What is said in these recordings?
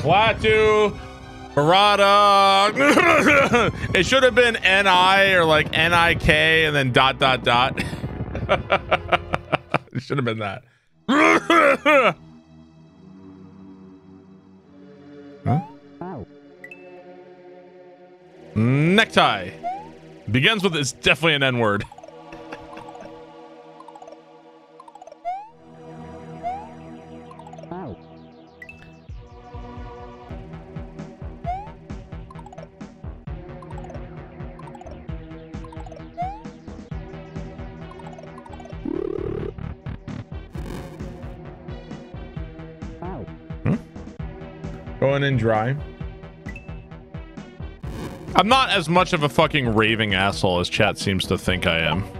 Klaatu, Barada. it should have been N-I or like N-I-K and then dot, dot, dot. it should have been that. Necktie. Begins with it's definitely an N Going in dry. I'm not as much of a fucking raving asshole as chat seems to think I am.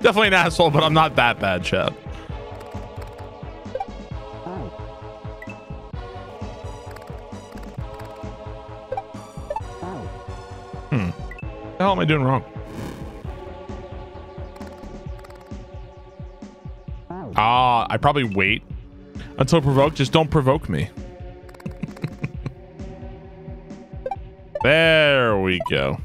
Definitely an asshole, but I'm not that bad, chat. Hmm. What the hell am I doing wrong? Ah, I probably wait until provoked. Just don't provoke me. There we go.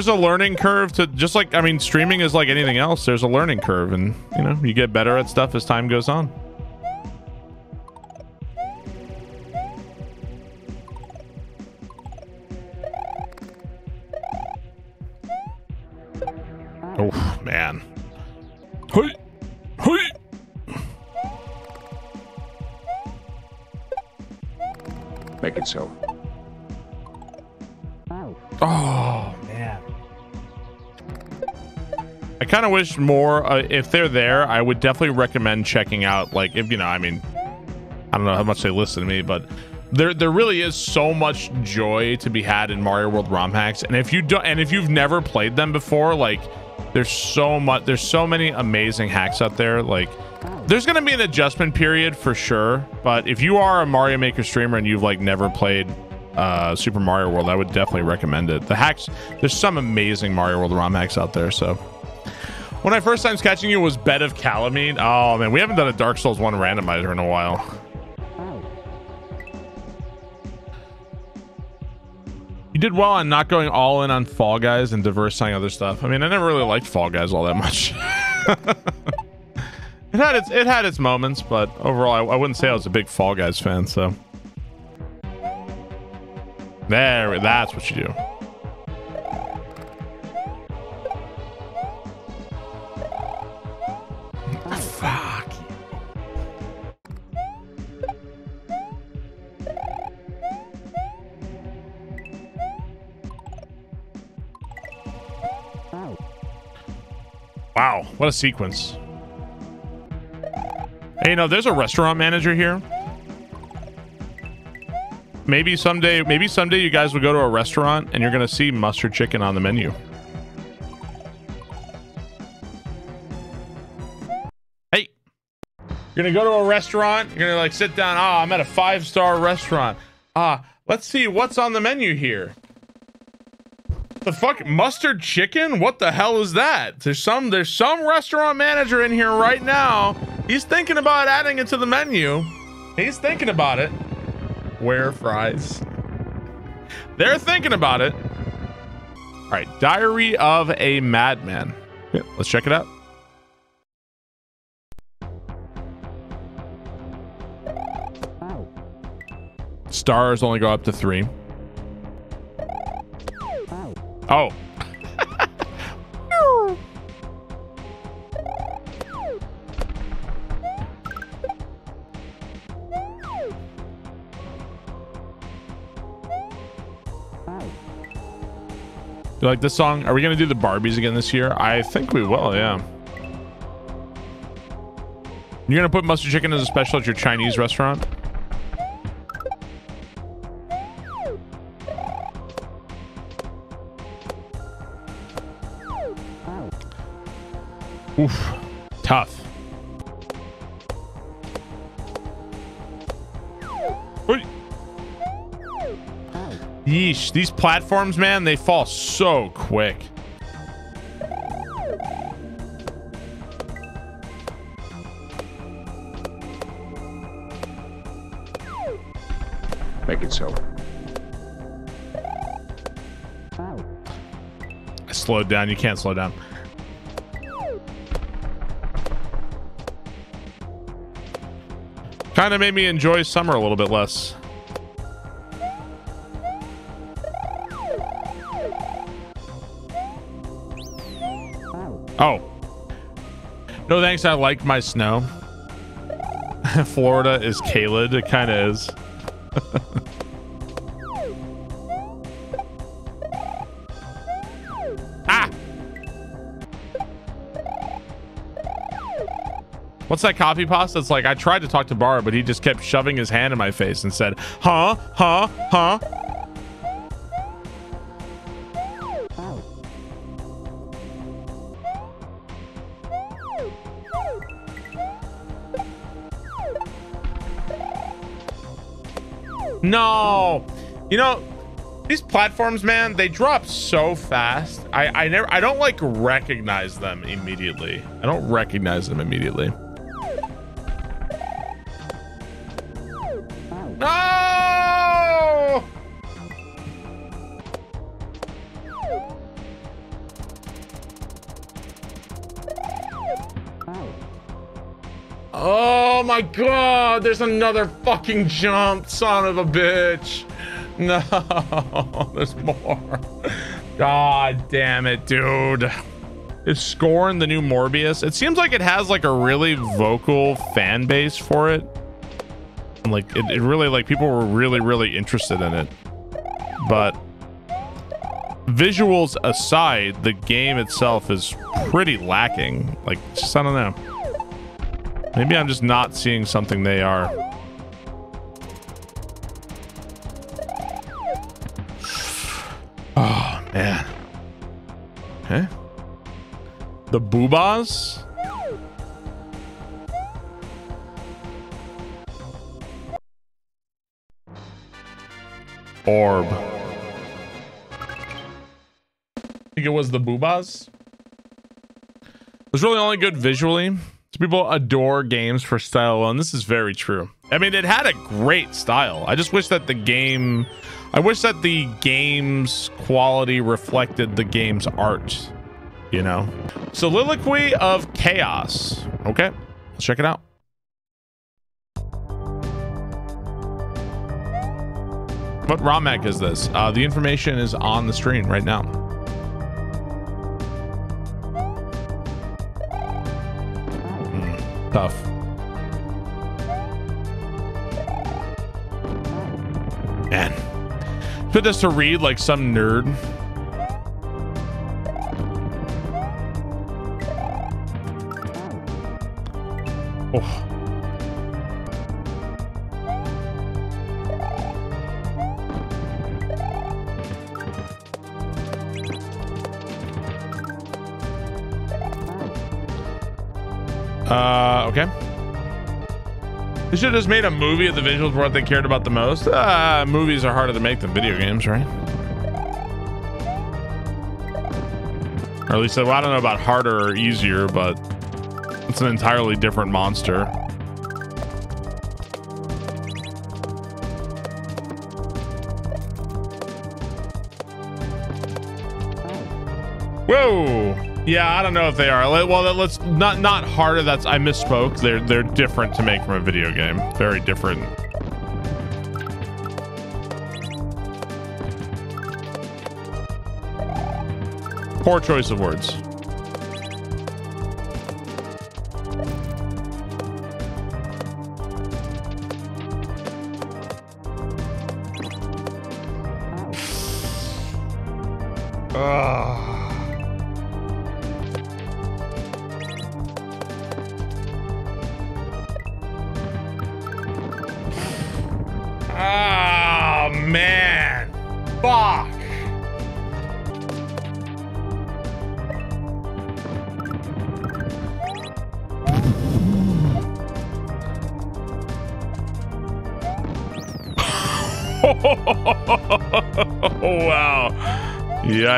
There's a learning curve to just like I mean streaming is like anything else. There's a learning curve and you know, you get better at stuff as time goes on. Oh man. Hey. Hey. Make it so. Oh man. Kind of wish more uh, if they're there, I would definitely recommend checking out like if you know, I mean I don't know how much they listen to me, but there there really is so much joy to be had in Mario World ROM hacks. And if you don't and if you've never played them before, like there's so much there's so many amazing hacks out there like there's to be an adjustment period for sure, but if you are a Mario Maker streamer and you've like never played uh, Super Mario World, I would definitely recommend it. The hacks, there's some amazing Mario World ROM hacks out there. So, when I first time catching you was Bed of Calamine. Oh man, we haven't done a Dark Souls one randomizer in a while. You did well on not going all in on Fall Guys and diversifying other stuff. I mean, I never really liked Fall Guys all that much. it had its it had its moments, but overall, I, I wouldn't say I was a big Fall Guys fan. So. There, that's what you do. Wow, what a sequence. Hey, you know, there's a restaurant manager here. Maybe someday maybe someday you guys will go to a restaurant and you're gonna see mustard chicken on the menu. Hey you're gonna go to a restaurant you're gonna like sit down ah i'm at a five star restaurant. Ah let's see what's on the menu here the fuck mustard chicken what the hell is that there's some there's some restaurant manager in here right now he's thinking about adding it to the menu he's thinking about it where fries. They're thinking about it. All right, Diary of a Madman. Yeah, let's check it out. Stars only go up to three. Oh. You like this song? Are we gonna do the Barbies again this year? I think we will, yeah. You're gonna put mustard chicken as a special at your Chinese restaurant? Oof. Tough. Yeesh, these platforms, man, they fall so quick. Make it so. I slowed down. You can't slow down. Kind of made me enjoy summer a little bit less. Oh. No thanks, I like my snow. Florida is Caled. It kind of is. What's that copy pasta? It's like I tried to talk to Bar, but he just kept shoving his hand in my face and said, huh, huh, huh. No. You know, these platforms, man, they drop so fast. I, I never I don't like recognize them immediately. I don't recognize them immediately. God, there's another fucking jump, son of a bitch. No, there's more. God damn it, dude. Is Scorn the new Morbius? It seems like it has like a really vocal fan base for it. Like it, it really like people were really, really interested in it. But visuals aside, the game itself is pretty lacking. Like just I don't know. Maybe I'm just not seeing something they are. Oh, man. Okay. The boobas? Orb. I think it was the boobas. It was really only good visually people adore games for style alone. This is very true. I mean, it had a great style. I just wish that the game, I wish that the game's quality reflected the game's art, you know? Soliloquy of Chaos. Okay, let's check it out. What ROM hack is this? Uh, the information is on the screen right now. Tough. Man. Put this to read like some nerd. Oh. They should have just made a movie if the visuals were what they cared about the most. Uh, movies are harder to make than video games, right? Or at least, well, I don't know about harder or easier, but it's an entirely different monster. Whoa! Yeah, I don't know if they are. Well, let's not not harder. That's I misspoke. They're they're different to make from a video game. Very different. Poor choice of words.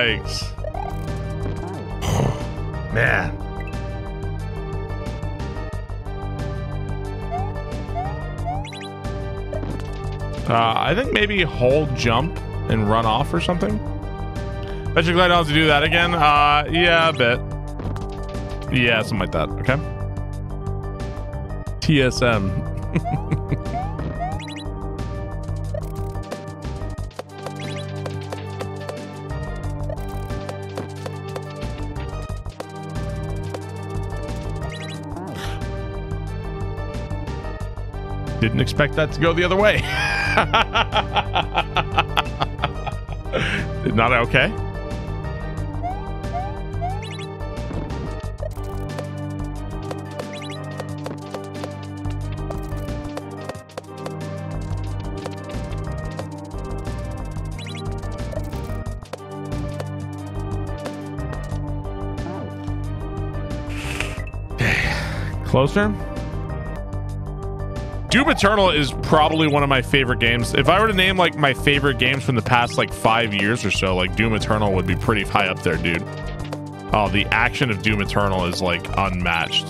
Yikes. Man. Uh, I think maybe hold jump and run off or something. Bet you're glad I don't have to do that again. Uh, yeah, a bit. Yeah, something like that. Okay. TSM. Didn't expect that to go the other way. Not okay. Oh. Closer? Doom Eternal is probably one of my favorite games. If I were to name like my favorite games from the past like five years or so, like Doom Eternal would be pretty high up there, dude. Oh, the action of Doom Eternal is like unmatched.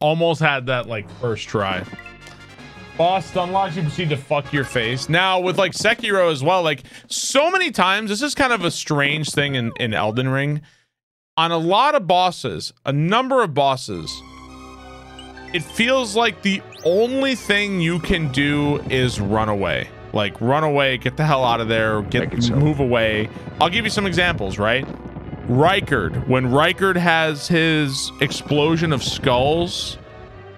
Almost had that like first try. Boss unlocks you proceed to fuck your face. Now with like Sekiro as well, like so many times, this is kind of a strange thing in, in Elden Ring. On a lot of bosses, a number of bosses, it feels like the only thing you can do is run away. Like run away, get the hell out of there, get so. move away. I'll give you some examples, right? Rykard, when Rykard has his explosion of skulls,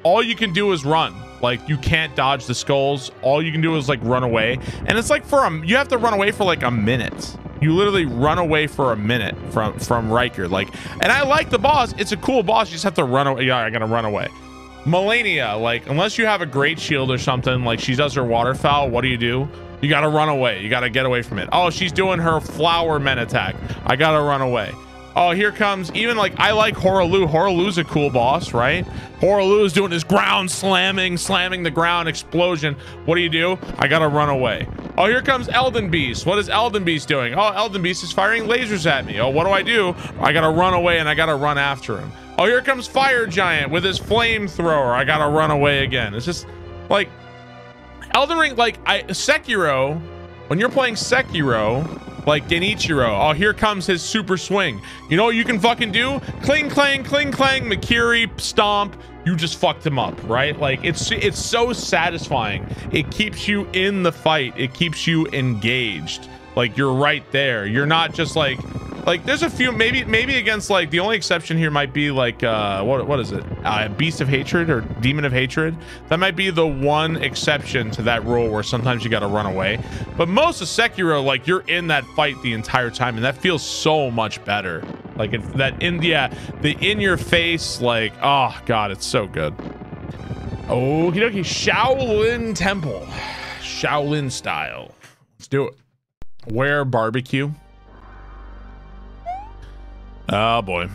all you can do is run. Like you can't dodge the skulls. All you can do is like run away. And it's like for a you have to run away for like a minute. You literally run away for a minute from from Rykard. Like, and I like the boss. It's a cool boss. You just have to run away. Yeah, I gotta run away. Malenia, like, unless you have a great shield or something, like she does her waterfowl, what do you do? You gotta run away. You gotta get away from it. Oh, she's doing her flower men attack. I gotta run away. Oh, here comes even like I like Hoarah Loux. Hoarah a cool boss, right? Hoarah is doing his ground slamming, slamming the ground explosion. What do you do? I gotta run away. Oh, here comes Elden Beast. What is Elden Beast doing? Oh, Elden Beast is firing lasers at me. Oh, what do I do? I gotta run away and I gotta run after him. Oh, here comes Fire Giant with his flamethrower. I gotta run away again. It's just like Elden Ring, like I Sekiro. When you're playing Sekiro, like Genichiro. Oh, here comes his super swing. You know what you can fucking do? Cling, clang, cling, clang, Mikiri, stomp. You just fucked him up, right? Like it's it's so satisfying. It keeps you in the fight. It keeps you engaged. Like you're right there. You're not just like like there's a few maybe maybe against like the only exception here might be like uh what what is it? Uh beast of hatred or demon of hatred? That might be the one exception to that rule where sometimes you got to run away. But most of sekiro like you're in that fight the entire time and that feels so much better. Like it, that in yeah the in your face like oh god it's so good. Okie dokie. Shaolin temple. Shaolin style. Let's do it where barbecue Oh boy.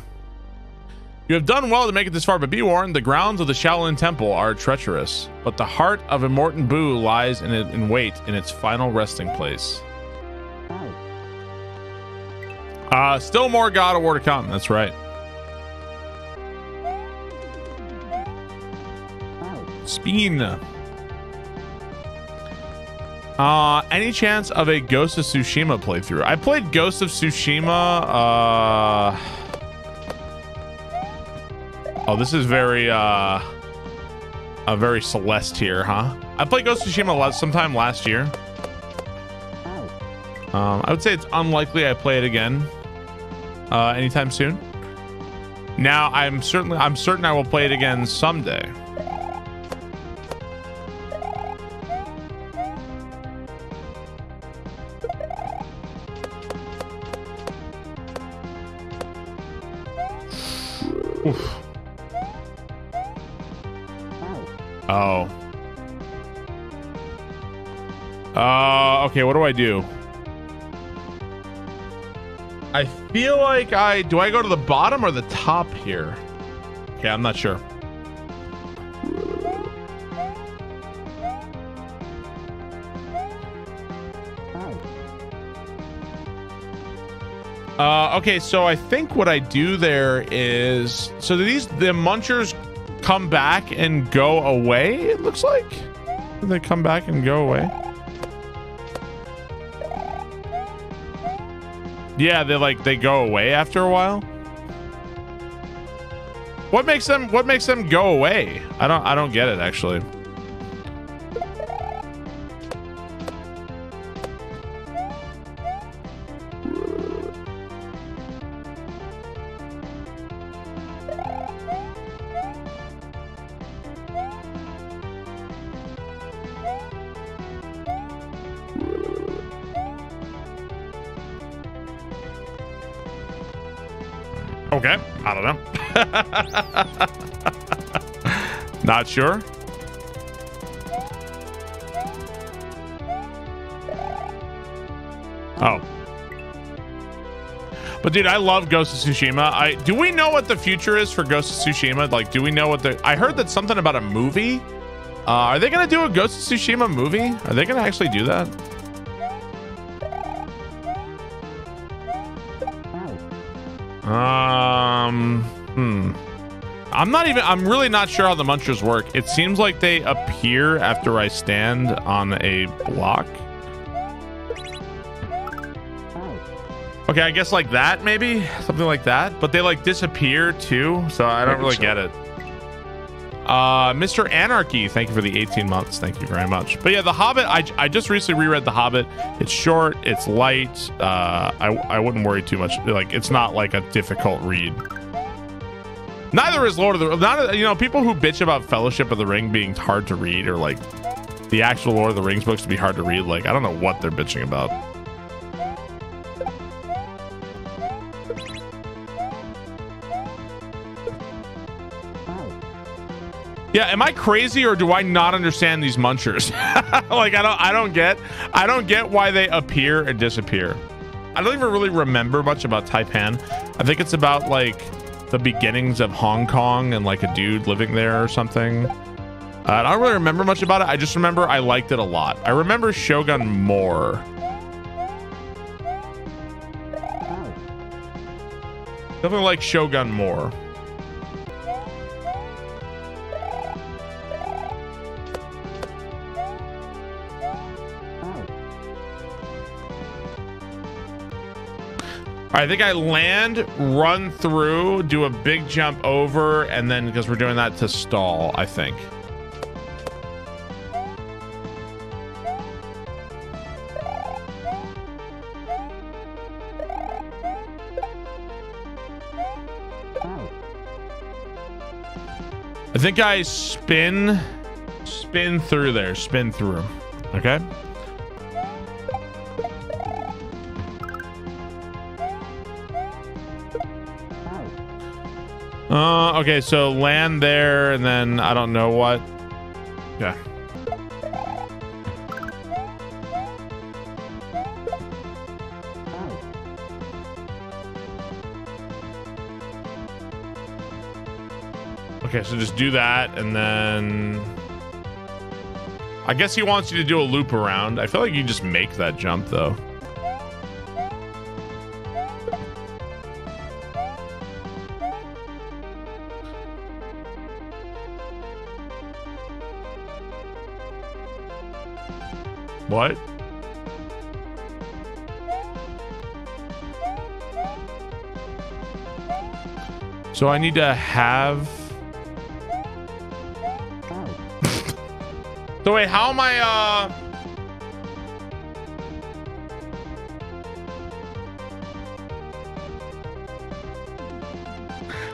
You have done well to make it this far, but be warned, the grounds of the Shaolin Temple are treacherous, but the heart of Immortan Bu lies in, it, in wait in its final resting place. Uh, still more God of War to come. That's right. Speen. Uh, any chance of a Ghost of Tsushima playthrough? I played Ghost of Tsushima. Uh, oh, this is very uh, a very Celeste here, huh? I played Ghost of Tsushima sometime last year. Um, I would say it's unlikely I play it again uh, anytime soon. Now, I'm certainly I'm certain I will play it again someday. Oof. Oh. Uh, okay, what do I do? I feel like I... Do I go to the bottom or the top here? Okay, I'm not sure. Okay, so I think what I do there is... So these... The munchers come back and go away, it looks like? they come back and go away? Yeah, they like they go away after a while. What makes them what makes them go away? I don't I don't get it actually. Okay, I don't know. Not sure. Oh. But dude, I love Ghost of Tsushima. I do we know what the future is for Ghost of Tsushima? Like, do we know what the I heard that something about a movie. Uh, are they gonna do a Ghost of Tsushima movie? Are they gonna actually do that? Um, hmm. I'm not even, I'm really not sure how the munchers work. It seems like they appear after I stand on a block. Okay, I guess like that, maybe? Something like that. But they like disappear too, so I don't really get it. Uh, Mr. Anarchy, thank you for the 18 months. Thank you very much. But yeah, The Hobbit, I, I just recently reread The Hobbit. It's short, it's light. Uh, I, I wouldn't worry too much. Like, it's not like a difficult read. Neither is Lord of the not you know people who bitch about Fellowship of the Ring being hard to read or like the actual Lord of the Rings books to be hard to read. Like I don't know what they're bitching about. Yeah, am I crazy or do I not understand these munchers? like I don't I don't get I don't get why they appear and disappear. I don't even really remember much about Tai-Pan. I think it's about like the beginnings of Hong Kong and like a dude living there or something. Uh, I don't really remember much about it. I just remember I liked it a lot. I remember Shogun more. Definitely like Shogun more. I think I land, run through, do a big jump over, and then because we're doing that to stall, I think. I think I spin, spin through there, spin through. Okay. Uh, okay, so land there, and then I don't know what. Yeah. Okay, so just do that, and then... I guess he wants you to do a loop around. I feel like you just make that jump, though. What? So I need to have... so wait, how am I, uh...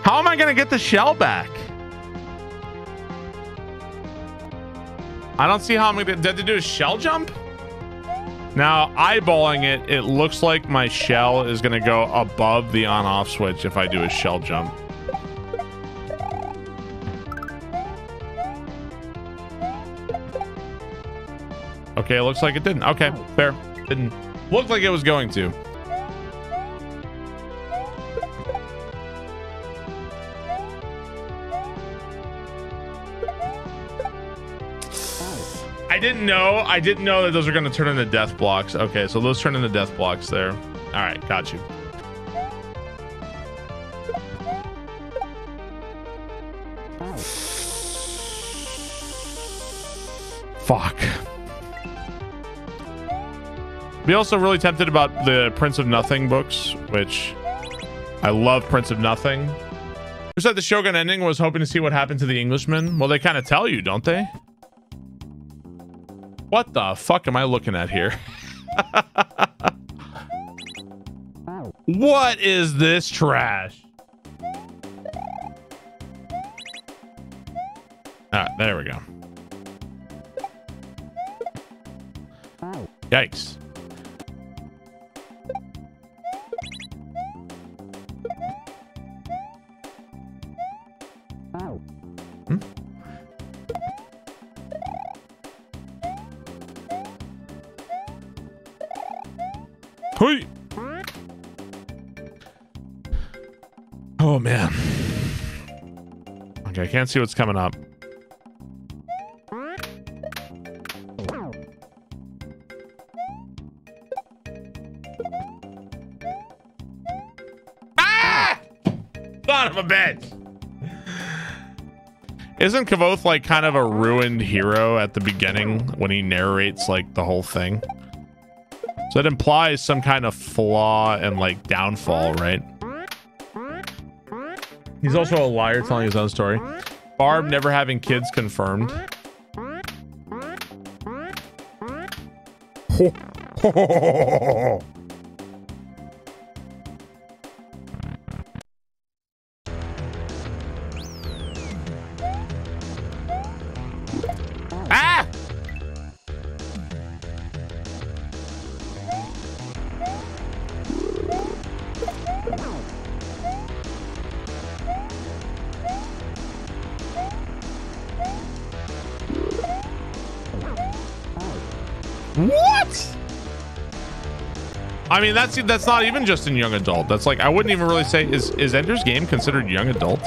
How am I to get the shell back? I don't see how I'm to... Did I do a shell jump? Now, eyeballing it, it looks like my shell is going to go above the on-off switch if I do a shell jump. Okay, it looks like it didn't. Okay, fair. Didn't. Looked like it was going to. Didn't know. I didn't know that those are going to turn into death blocks. Okay, so those turn into death blocks there. All right, got you. Fuck. Be also really tempted about the Prince of Nothing books, which I love Prince of Nothing. Who said the Shogun ending was hoping to see what happened to the Englishman? Well, they kind of tell you, don't they? What the fuck am I looking at here? what is this trash? Ah, there we go. Yikes. Can't see what's coming up. Ah! A bitch. Isn't Kvothe like kind of a ruined hero at the beginning when he narrates like the whole thing? So it implies some kind of flaw and like downfall, right? He's also a liar telling his own story. Barb never having kids confirmed. Mean, that's that's not even just in young adult. That's like I wouldn't even really say is is Ender's Game considered young adult?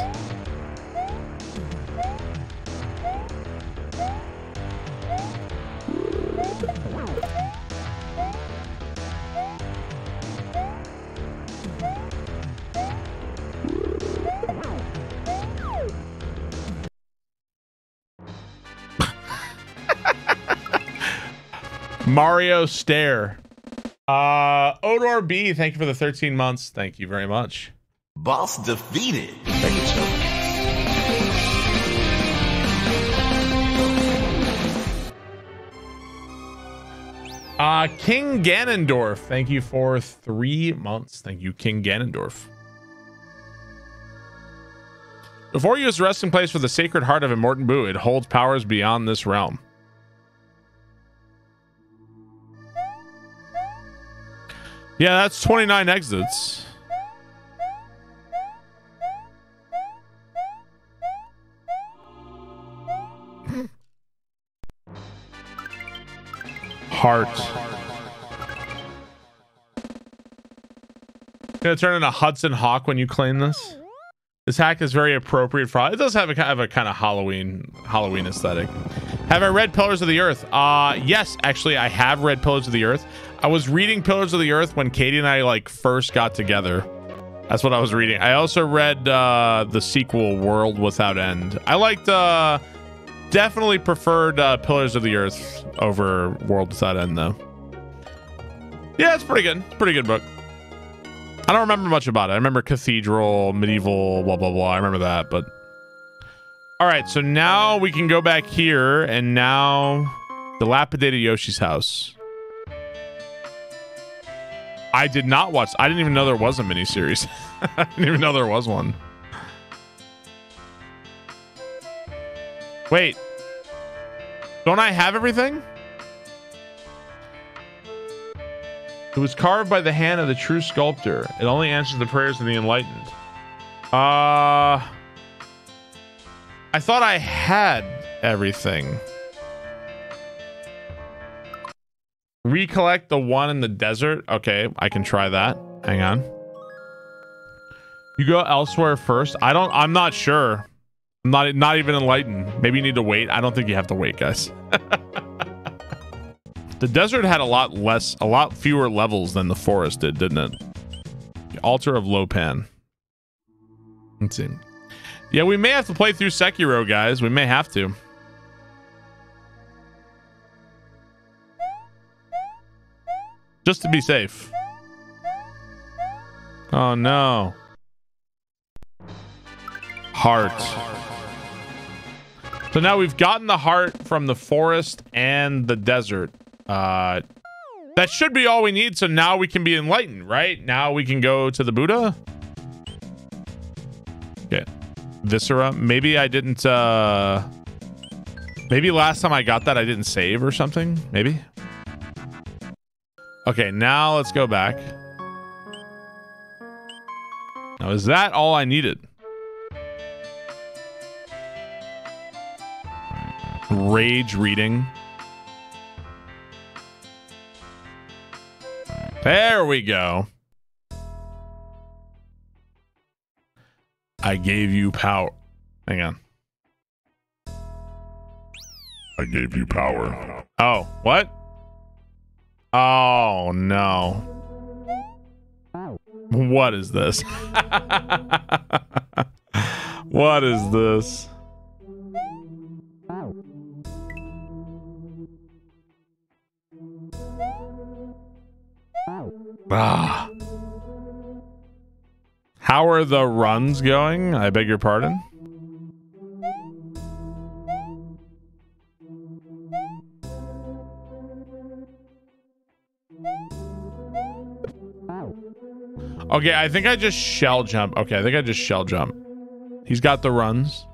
Mario Stare. Uh Odor B, thank you for the 13 months. Thank you very much. Boss defeated. Thank you, sir. Uh, King Ganondorf, thank you for three months. Thank you, King Ganondorf. Before you is the resting place for the Sacred Heart of Immortan Boo, it holds powers beyond this realm. Yeah, that's 29 exits. Heart. Gonna turn into Hudson Hawk when you claim this. This hack is very appropriate for. It does have a kind of a kind of Halloween Halloween aesthetic. Have I read Pillars of the Earth? Uh yes, actually I have read Pillars of the Earth. I was reading Pillars of the Earth when Katie and I like first got together. That's what I was reading. I also read uh the sequel World Without End. I liked uh definitely preferred uh Pillars of the Earth over World Without End though. Yeah, it's pretty good. It's pretty good book. I don't remember much about it. I remember cathedral, medieval, blah blah blah. I remember that, but all right. So now we can go back here, and now the dilapidated Yoshi's house. I did not watch. I didn't even know there was a miniseries. I didn't even know there was one. Wait, don't I have everything? It was carved by the hand of the true sculptor. It only answers the prayers of the enlightened. Uh I thought I had everything. Recollect the one in the desert. Okay, I can try that. Hang on. You go elsewhere first. I don't. I'm not sure. I'm not not even enlightened. Maybe you need to wait. I don't think you have to wait, guys. the desert had a lot less, a lot fewer levels than the forest did, didn't it? The altar of Lopan. Let's see. Yeah, we may have to play through Sekiro, guys. We may have to. Just to be safe. Oh no. Heart. So now we've gotten the heart from the forest and the desert. Uh that should be all we need. So now we can be enlightened, right? Now we can go to the Buddha. Okay. Viscera. Maybe I didn't uh maybe last time I got that I didn't save or something. Maybe. Okay, now let's go back. Now is that all I needed? Rage reading. There we go. I gave you power. Hang on. I gave you power. Oh, what? Oh, no. What is this? what is this? Ah. How are the runs going? I beg your pardon? Okay, I think I just shell jump. Okay, I think I just shell jump. He's got the runs.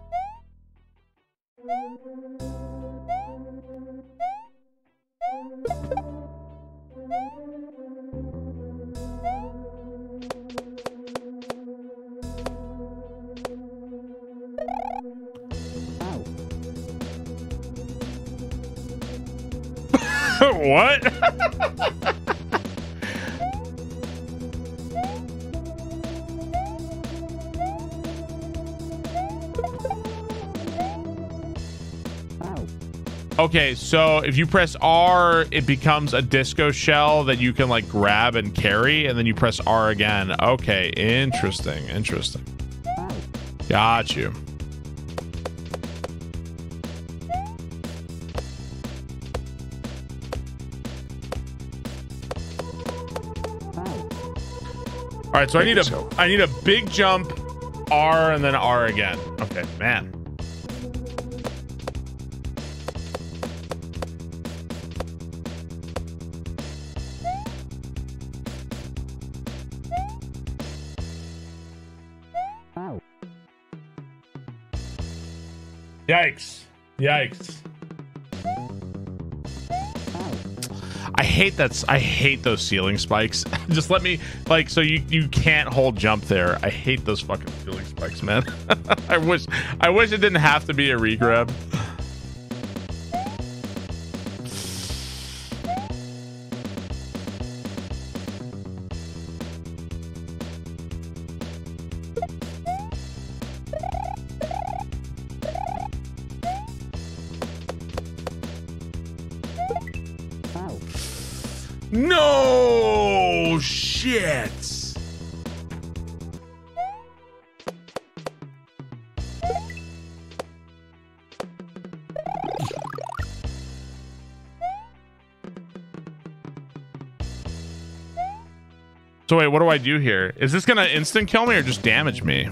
what? Okay, so if you press R, it becomes a disco shell that you can like grab and carry, and then you press R again. Okay, interesting, interesting. Got you. All right, so I need a I need a big jump, R, and then R again. Okay, man. Yikes. Yikes. I hate that. I hate those ceiling spikes. Just let me like so you you can't hold jump there. I hate those fucking ceiling spikes, man. I wish I wish it didn't have to be a regrab. No shit. So wait, what do I do here? Is this gonna instant kill me or just damage me?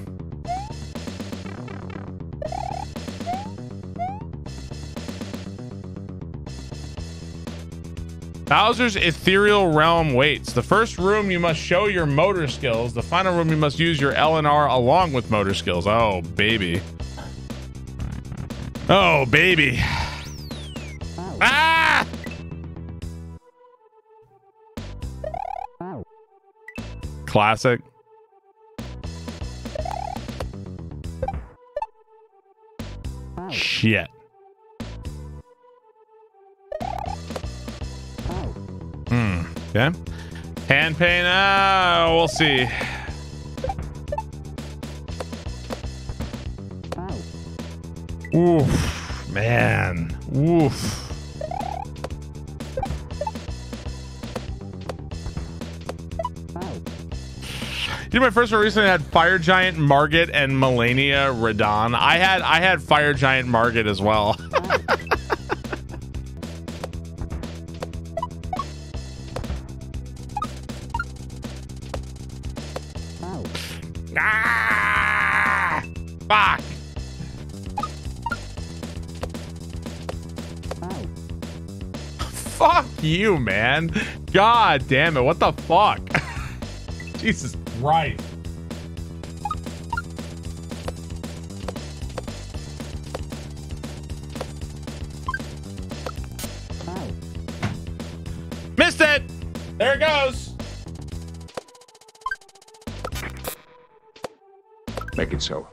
Bowser's Ethereal Realm waits. The first room you must show your motor skills. The final room you must use your L and R along with motor skills. Oh, baby. Oh, baby. Ah! Classic. Shit. Okay. Hand paint. Uh, we'll see. Oof, man. Oof. You know, my first one recently had Fire Giant Margit and Malenia Radahn. I had I had Fire Giant Margit as well. you, man. God damn it. What the fuck? Jesus Christ. Missed it. There it goes. Make it so.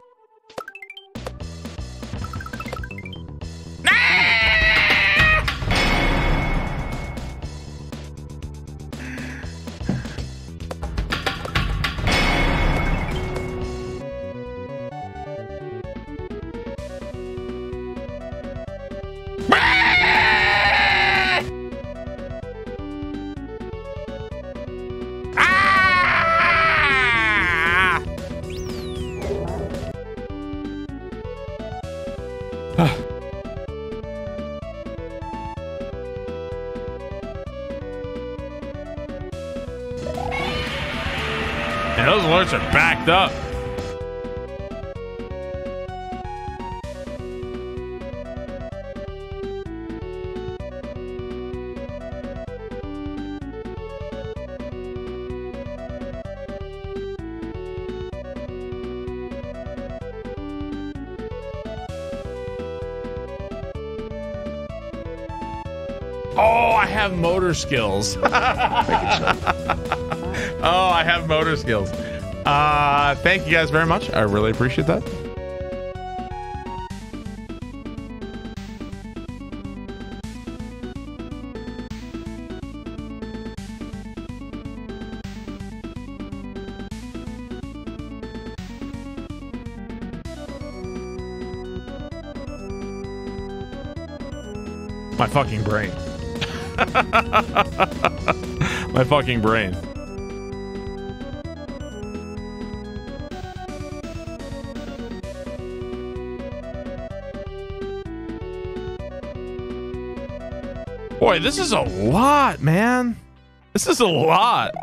Backed up. Oh, I have motor skills. Make it so. Oh, I have motor skills. Uh, thank you guys very much. I really appreciate that. My fucking brain. My fucking brain. Boy, this is a lot, man. This is a lot.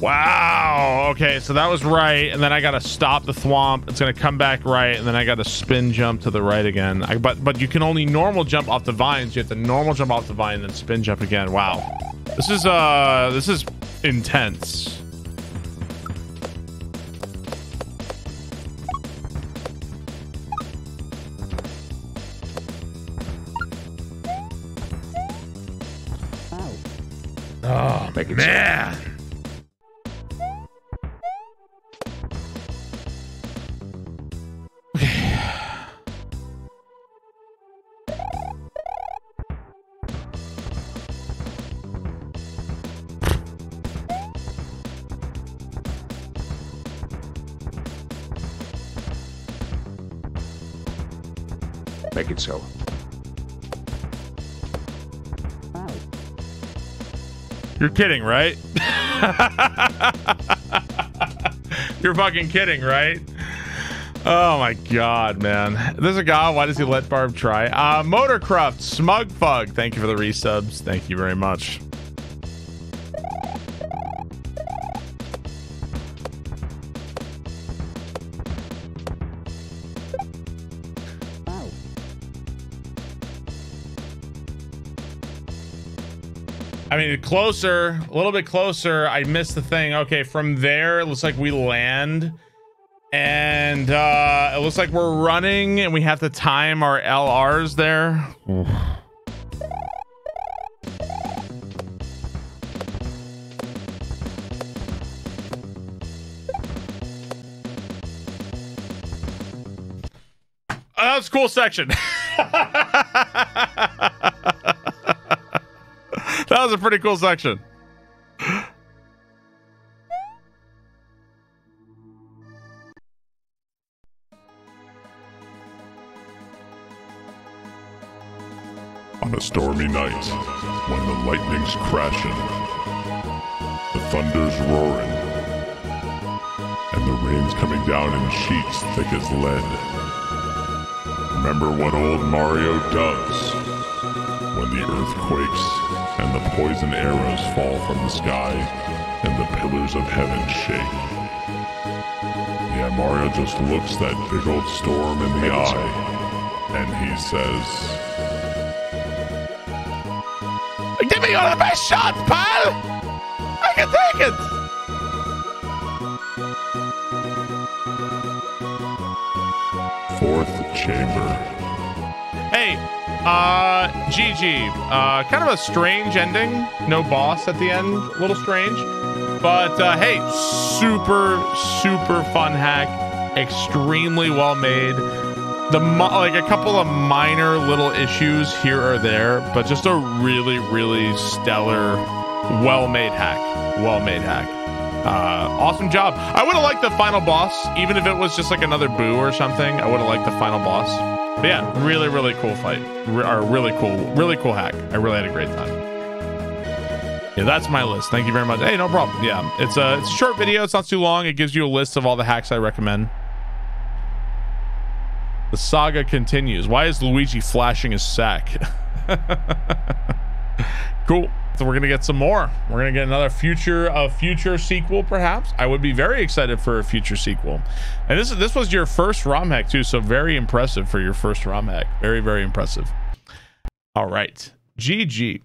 Wow. Okay, so that was right, and then I gotta stop the thwomp. It's gonna come back right, and then I gotta spin jump to the right again. I, but but you can only normal jump off the vines. You have to normal jump off the vine, then spin jump again. Wow. This is uh this is intense. Make it so. You're kidding, right? You're fucking kidding, right? Oh my god, man. There's a guy. Why does he let Barb try? Uh, Motorcraft, Smugfug. Thank you for the resubs. Thank you very much. Mean, closer, a little bit closer. I missed the thing. Okay, from there, it looks like we land. And uh, it looks like we're running and we have to time our LRs there. that was a cool section. pretty cool section. On a stormy night, when the lightning's crashing, the thunder's roaring, and the rain's coming down in sheets thick as lead. Remember what old Mario does when the earth quakes and the poison arrows fall from the sky and the pillars of heaven shake. Yeah, Mario just looks that big old storm in the eye, and he says, Give me one of the best shots, pal! I can take it! Fourth Chamber. Hey, uh, GG. Uh, kind of a strange ending. No boss at the end. A little strange. But, uh, hey, super, super fun hack. Extremely well made. The like a couple of minor little issues here or there, but just a really, really stellar, well-made hack. Well-made hack. Uh, awesome job. I would have liked the final boss, even if it was just like another boo or something. I would have liked the final boss. But yeah, really, really cool fight. Re- or really cool, really cool hack. I really had a great time. Yeah, that's my list. Thank you very much. Hey, no problem. Yeah, it's a it's a short video. It's not too long. It gives you a list of all the hacks I recommend. The saga continues. Why is Luigi flashing his sack? cool. We're gonna get some more. We're gonna get another future a future sequel, perhaps. I would be very excited for a future sequel. And this is this was your first ROM hack too, so very impressive for your first ROM hack. Very very impressive. All right, GG.